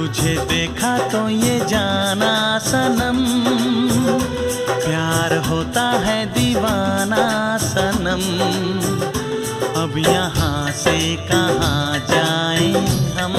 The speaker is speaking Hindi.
तुझे देखा तो ये जाना सनम। प्यार होता है दीवाना सनम। अब यहाँ से कहाँ जाए हम?